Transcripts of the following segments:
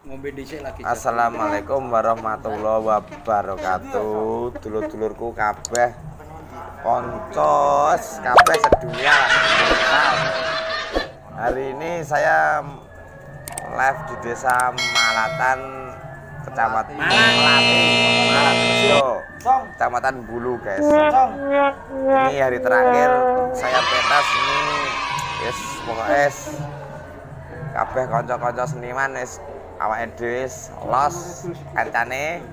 ngombe dhisik lagi. Assalamualaikum warahmatullahi wabarakatuh. Dulur-dulurku kabeh. Koncos kabeh sedunia. Hari ini saya live di Desa Malatan, Kecamatan Melati, Kecamatan Bulu, guys. Ini hari terakhir saya pentas ini yes pokoknya es kabeh kanca-kanca seniman wis awake dhewe los kancane.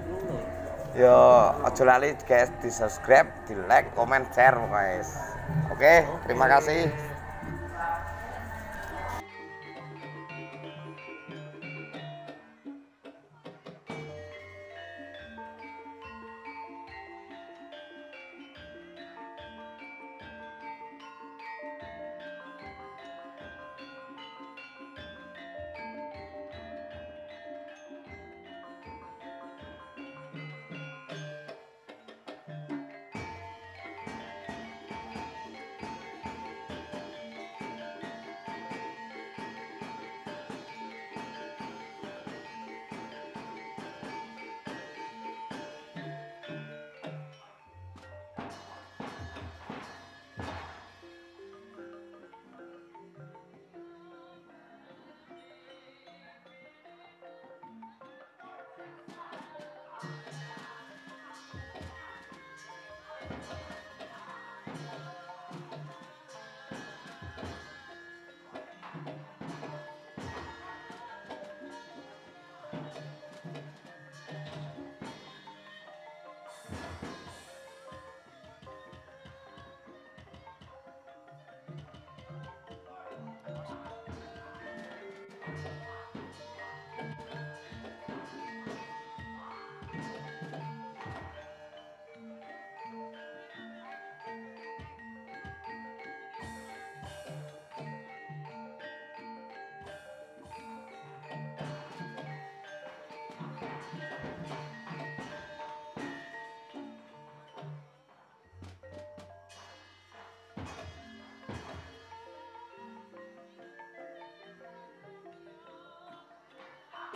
Yo aja lali guys di subscribe di like komen share pokoknya oke terima kasih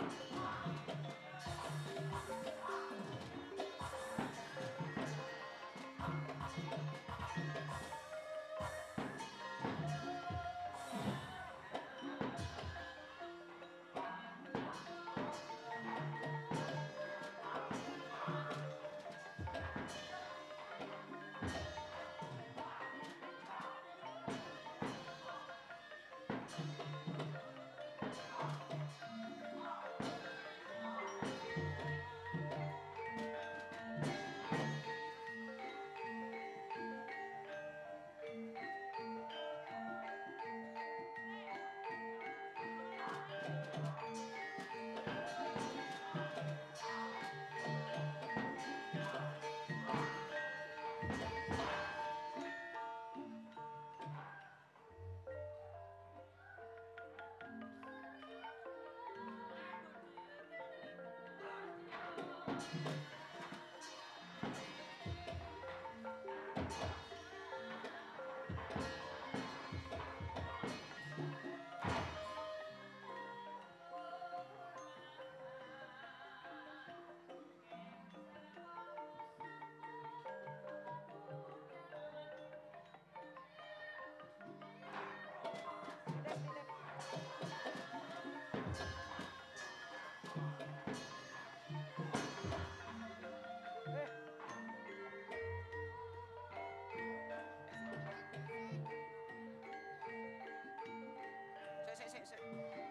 Thank you. music.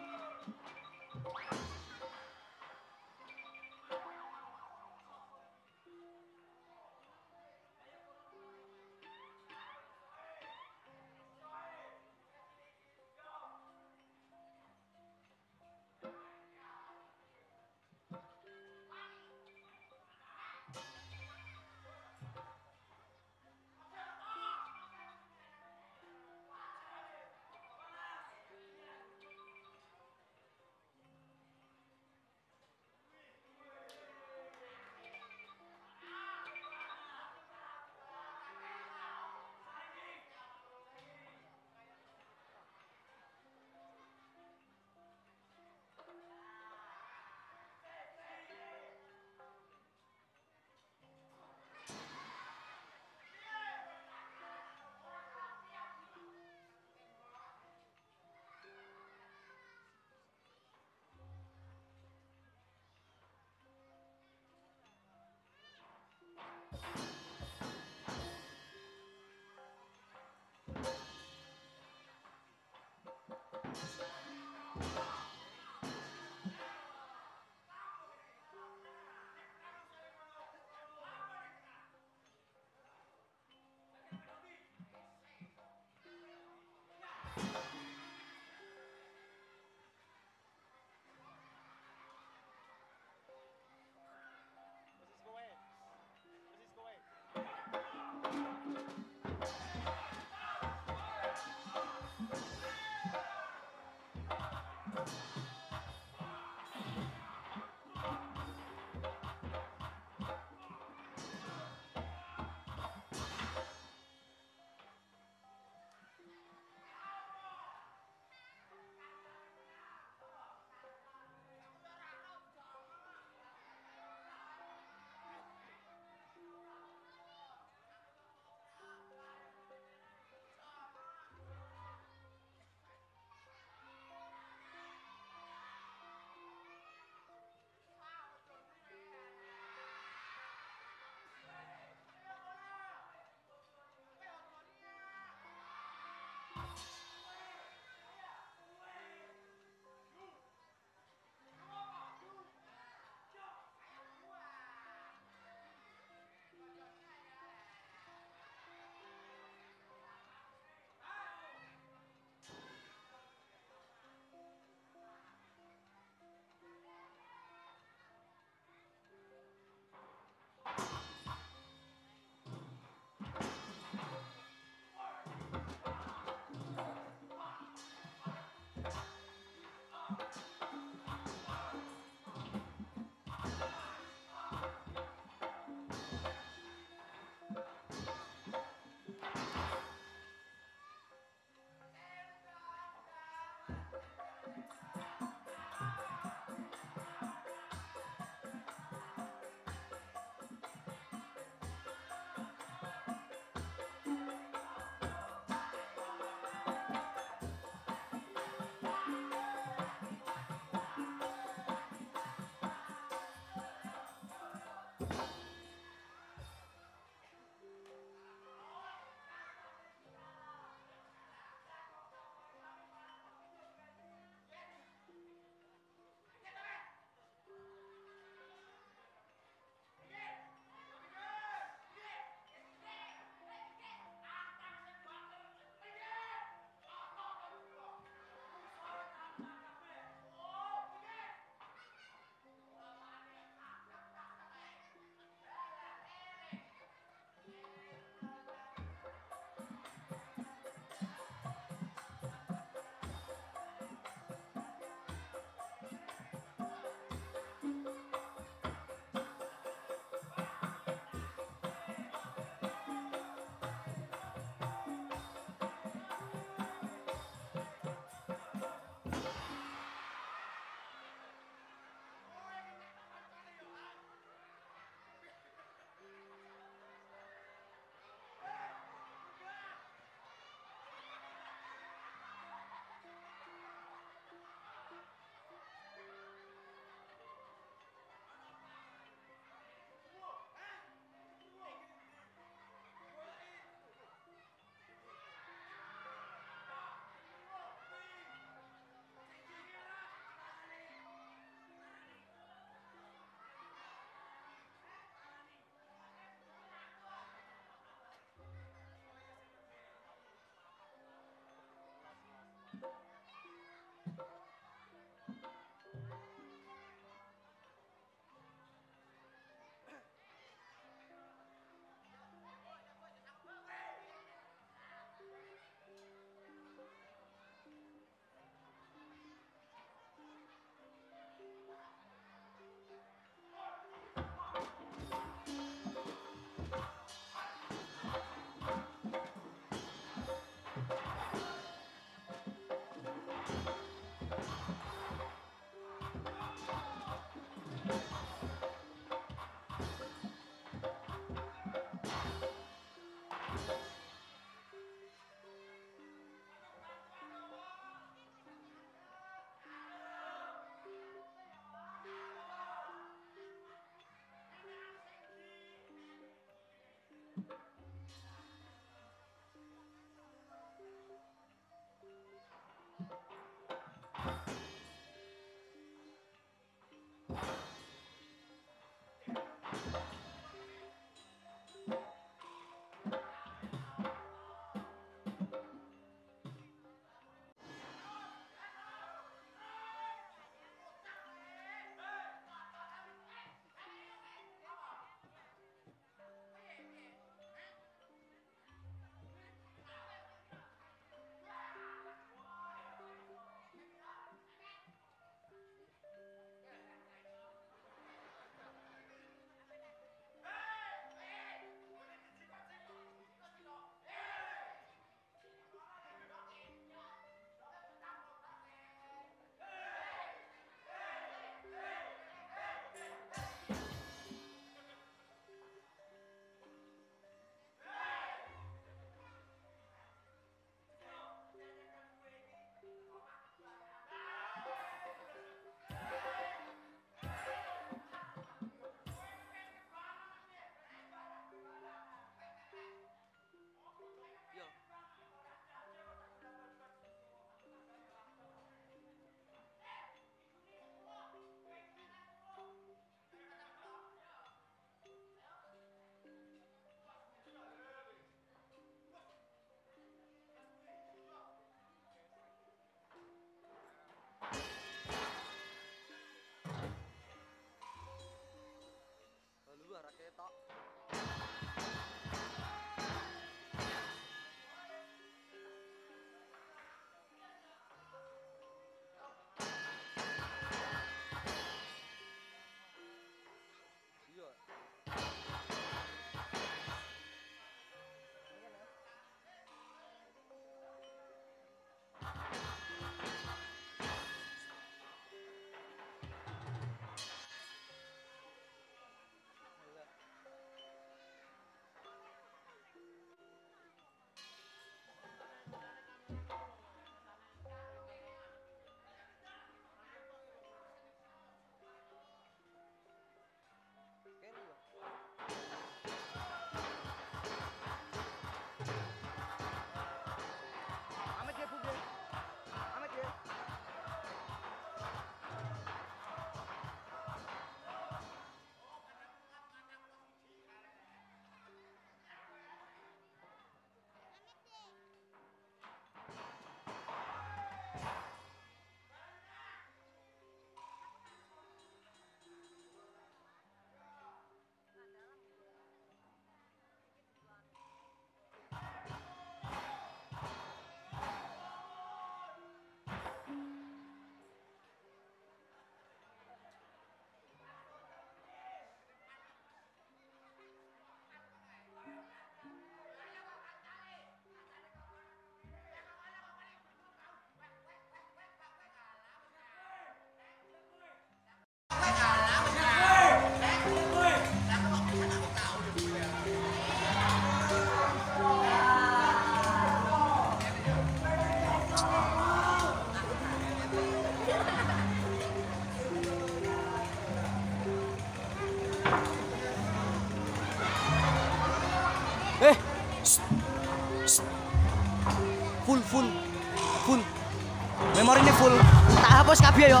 Hapus kabeh yo.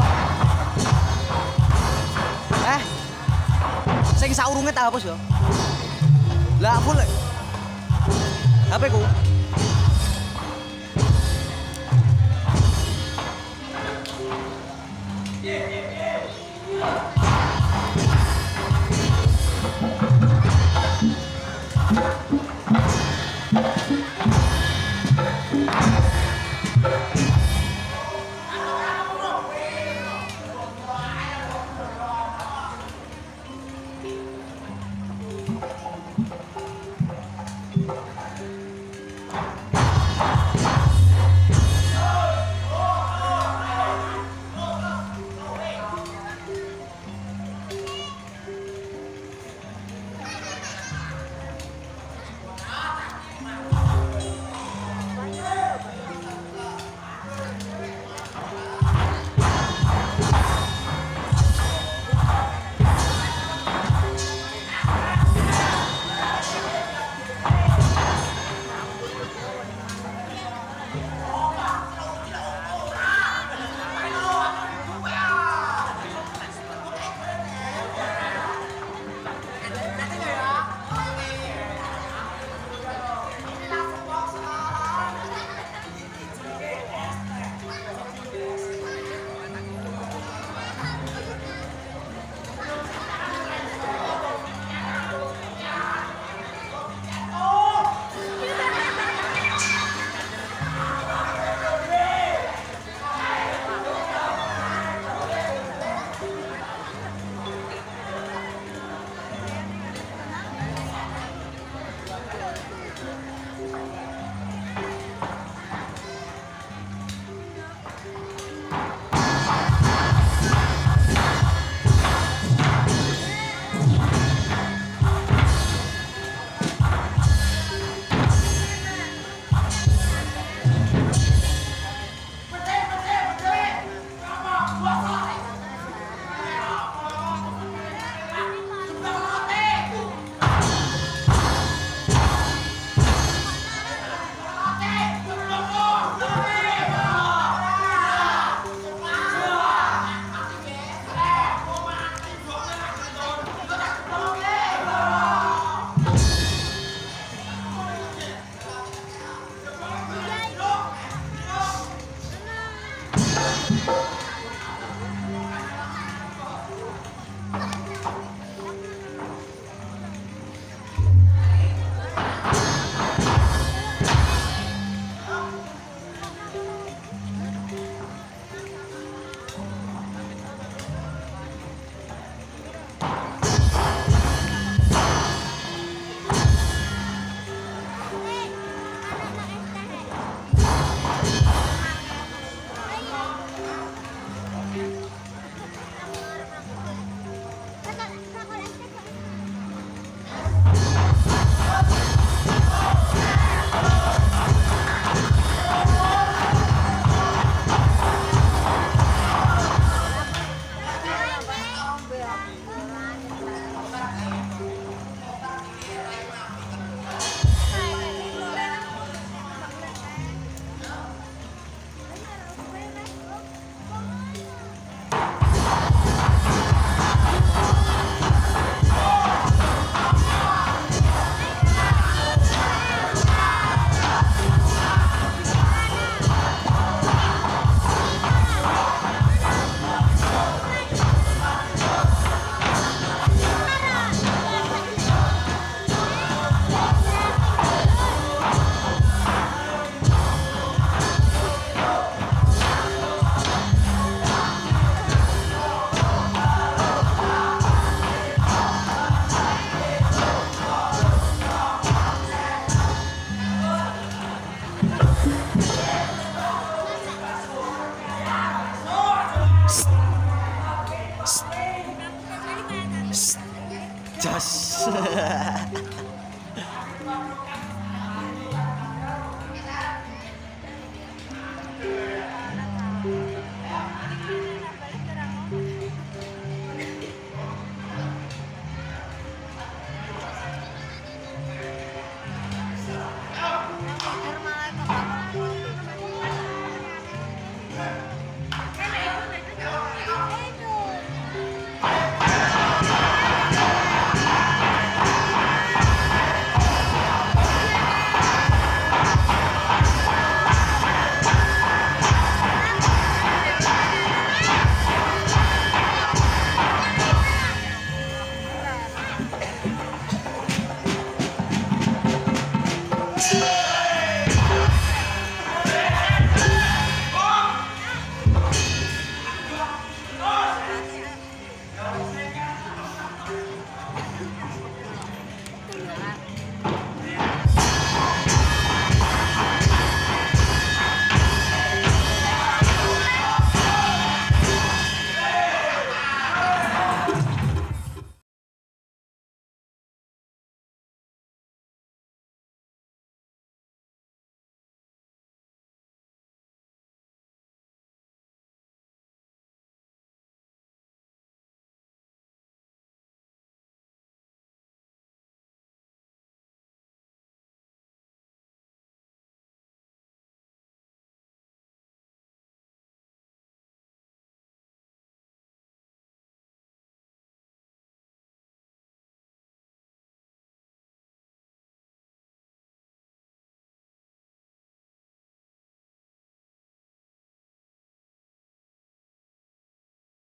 Eh. Sing saurunge tak hapus yo. Lah full. HP ku.